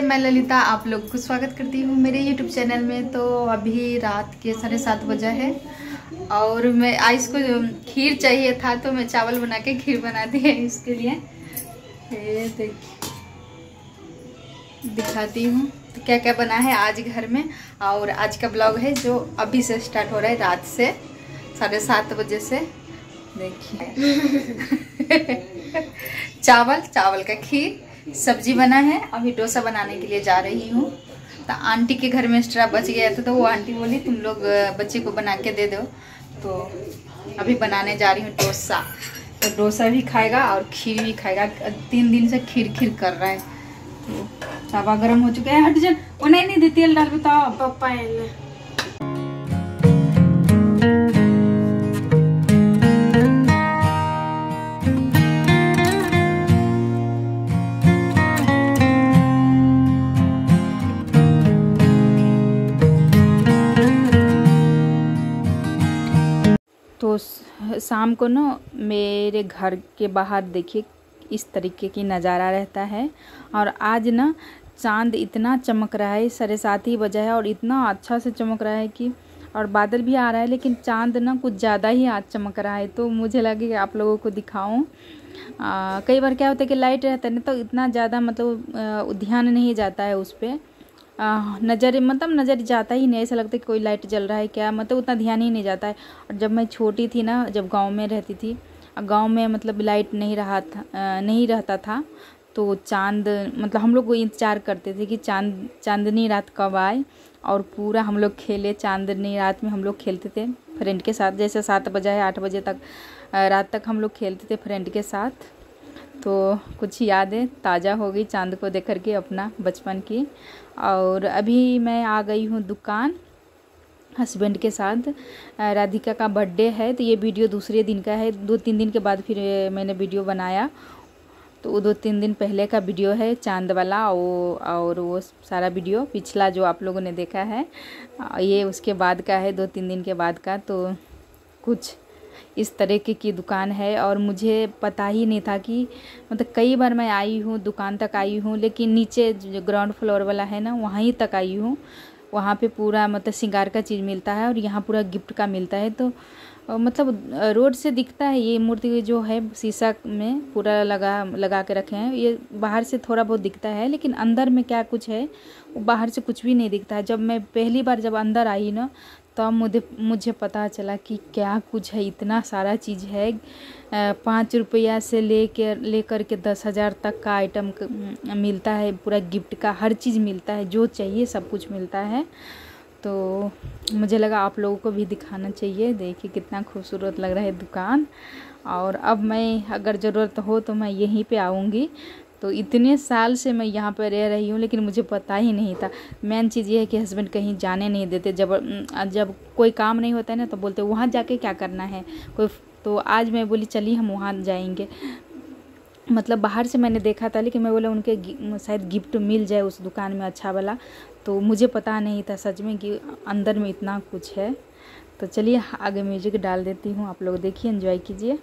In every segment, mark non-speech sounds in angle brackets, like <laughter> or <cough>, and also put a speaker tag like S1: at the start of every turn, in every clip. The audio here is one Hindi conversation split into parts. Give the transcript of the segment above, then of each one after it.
S1: मैं ललिता आप लोग को स्वागत करती हूँ मेरे यूट्यूब चैनल में। तो अभी रात के साढ़े सात बजा है और मैं आइस को खीर चाहिए था तो मैं चावल बना के खीर बना दी है इसके लिए। देखिए दिखाती हूँ तो क्या क्या बना है आज घर में। और आज का ब्लॉग है जो अभी से स्टार्ट हो रहा है रात से, साढ़े सात बजे से। देखिए। <laughs> चावल चावल का खीर। सब्ज़ी बना है, अभी डोसा बनाने के लिए जा रही हूँ। तो आंटी के घर में एक्स्ट्रा बच गया था तो वो आंटी बोली, तुम लोग बच्चे को बना के दे दो। तो अभी बनाने जा रही हूँ डोसा। तो डोसा भी खाएगा और खीर भी खाएगा। तीन दिन से खीर खीर कर रहा है। तो तवा गर्म हो चुका है हट जन वो नहीं नहीं तेल डाल, बताओ।
S2: पप्पा
S1: शाम को ना मेरे घर के बाहर देखिए, इस तरीके की नज़ारा रहता है। और आज ना चाँद इतना चमक रहा है, साढ़े सात ही बजा है और इतना अच्छा से चमक रहा है कि, और बादल भी आ रहा है, लेकिन चाँद ना कुछ ज़्यादा ही आज चमक रहा है। तो मुझे लगे कि आप लोगों को दिखाऊँ। कई बार क्या होता है कि लाइट रहता है ना तो इतना ज़्यादा मतलब ध्यान नहीं जाता है उस पर नज़र मतलब नज़र जाता ही नहीं, ऐसा लगता कि कोई लाइट जल रहा है क्या? मतलब उतना ध्यान ही नहीं जाता है। और जब मैं छोटी थी ना, जब गाँव में रहती थी गाँव में मतलब लाइट नहीं रहा था नहीं रहता था तो चाँद मतलब हम लोग को इंतज़ार करते थे कि चाँद, चांदनी रात कब आए, और पूरा हम लोग खेले चांदनी रात में, हम लोग खेलते थे फ्रेंड के साथ। जैसे सात बजे आठ बजे तक रात तक हम लोग खेलते थे फ्रेंड के साथ। तो कुछ यादें ताज़ा हो गई चाँद को देख कर के अपना बचपन की। और अभी मैं आ गई हूँ दुकान हस्बैंड के साथ। राधिका का बर्थडे है तो ये वीडियो दूसरे दिन का है। दो तीन दिन के बाद फिर मैंने वीडियो बनाया। तो वो दो तीन दिन पहले का वीडियो है चाँद वाला, वो, और वो सारा वीडियो पिछला जो आप लोगों ने देखा है ये उसके बाद का है, दो तीन दिन के बाद का। तो कुछ इस तरीके की दुकान है और मुझे पता ही नहीं था कि मतलब कई बार मैं आई हूँ, दुकान तक आई हूँ, लेकिन नीचे जो ग्राउंड फ्लोर वाला है ना, वहीं तक आई हूँ। वहाँ पे पूरा मतलब श्रृंगार का चीज़ मिलता है और यहाँ पूरा गिफ्ट का मिलता है। तो मतलब रोड से दिखता है ये मूर्ति जो है शीशा में पूरा लगा लगा के रखे हैं। ये बाहर से थोड़ा बहुत दिखता है, लेकिन अंदर में क्या कुछ है, वो बाहर से कुछ भी नहीं दिखता है। जब मैं पहली बार जब अंदर आई ना तब मुझे मुझे पता चला कि क्या कुछ है, इतना सारा चीज़ है। पाँच रुपया से ले कर ले कर के दस हज़ार तक का आइटम मिलता है, पूरा गिफ्ट का, हर चीज़ मिलता है, जो चाहिए सब कुछ मिलता है। तो मुझे लगा आप लोगों को भी दिखाना चाहिए, देखिए कितना खूबसूरत लग रहा है दुकान। और अब मैं, अगर ज़रूरत हो तो मैं यहीं पे आऊँगी। तो इतने साल से मैं यहाँ पर रह रही हूँ, लेकिन मुझे पता ही नहीं था। मेन चीज़ ये है कि हस्बैंड कहीं जाने नहीं देते। जब जब कोई काम नहीं होता है ना तो बोलते वहाँ जाके क्या करना है? कोई तो आज मैं बोली, चलिए हम वहाँ जाएँगे। मतलब बाहर से मैंने देखा था, लेकिन मैं बोला, उनके शायद गिफ्ट मिल जाए उस दुकान में अच्छा वाला। तो मुझे पता नहीं था सच में कि अंदर में इतना कुछ है। तो चलिए, आगे म्यूज़िक डाल देती हूँ। आप लोग देखिए एंजॉय कीजिए।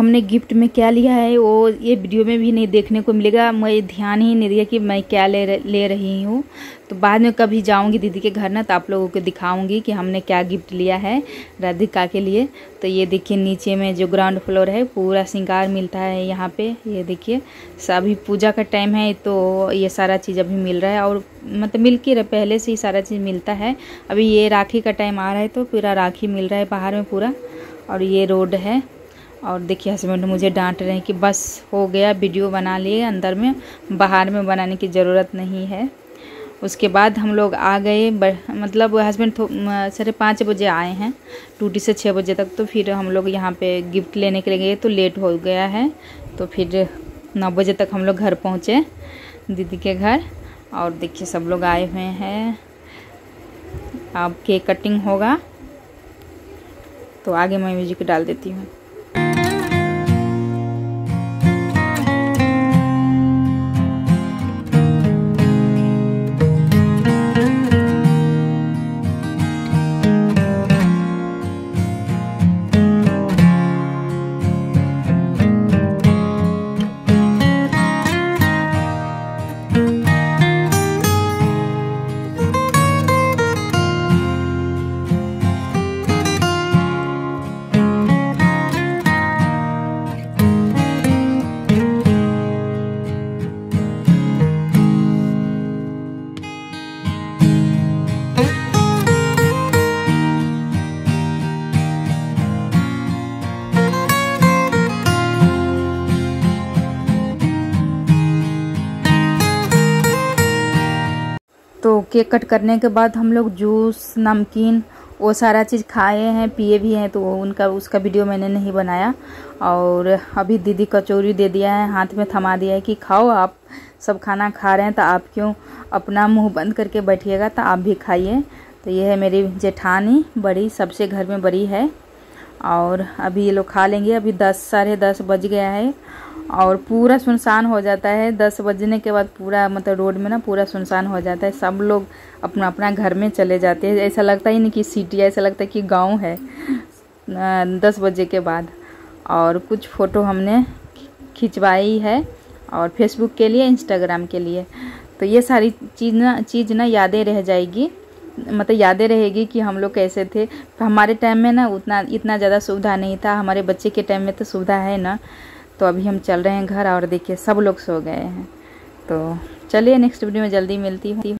S1: हमने गिफ्ट में क्या लिया है, वो ये वीडियो में भी नहीं देखने को मिलेगा। मैं ध्यान ही नहीं दिया कि मैं क्या ले ले रही हूँ। तो बाद में कभी जाऊँगी दीदी के घर ना तो आप लोगों को दिखाऊँगी कि हमने क्या गिफ्ट लिया है राधिका के लिए। तो ये देखिए, नीचे में जो ग्राउंड फ्लोर है, पूरा श्रृंगार मिलता है यहाँ पे। ये देखिए अभी पूजा का टाइम है तो ये सारा चीज़ अभी मिल रहा है। और मतलब मिल के पहले से ही सारा चीज़ मिलता है। अभी ये राखी का टाइम आ रहा है तो पूरा राखी मिल रहा है बाहर में पूरा। और ये रोड है। और देखिए हस्बैंड मुझे डांट रहे हैं कि बस हो गया वीडियो बना लिए, अंदर में, बाहर में बनाने की ज़रूरत नहीं है। उसके बाद हम लोग आ गए मतलब हस्बैंड साढ़े पाँच बजे आए हैं टूटी से छः बजे तक। तो फिर हम लोग यहाँ पे गिफ्ट लेने के लिए गए तो लेट हो गया है। तो फिर नौ बजे तक हम लोग घर पहुँचे, दीदी के घर। और देखिए सब लोग आए हुए हैं। अब केक कटिंग होगा। तो आगे मैं म्यूज़िक डाल देती हूँ। केक कट करने के बाद हम लोग जूस, नमकीन, वो सारा चीज़ खाए हैं, पिए भी हैं तो उनका, उसका वीडियो मैंने नहीं बनाया। और अभी दीदी कचौरी दे दिया है, हाथ में थमा दिया है कि खाओ आप, सब खाना खा रहे हैं तो आप क्यों अपना मुँह बंद करके बैठिएगा तो आप भी खाइए। तो ये है मेरी जेठानी, बड़ी, सबसे घर में बड़ी है। और अभी ये लोग खा लेंगे, अभी दस, साढ़े दस बज गया है। और पूरा सुनसान हो जाता है। दस बजने के बाद पूरा मतलब रोड में ना पूरा सुनसान हो जाता है। सब लोग अपना अपना घर में चले जाते हैं। ऐसा लगता ही नहीं कि सिटी ऐसा लगता है कि गाँव है। दस बजे के बाद। और कुछ फ़ोटो हमने खिंचवाई है, और फेसबुक के लिए इंस्टाग्राम के लिए। तो ये सारी चीज़ ना चीज़ ना यादें रह जाएगी। मतलब यादें रहेगी कि हम लोग कैसे थे। हमारे टाइम में ना उतना, इतना ज़्यादा सुविधा नहीं था। हमारे बच्चे के टाइम में तो सुविधा है ना। तो अभी हम चल रहे हैं घर और देखिए सब लोग सो गए हैं। तो चलिए नेक्स्ट वीडियो में जल्दी मिलती हूँ।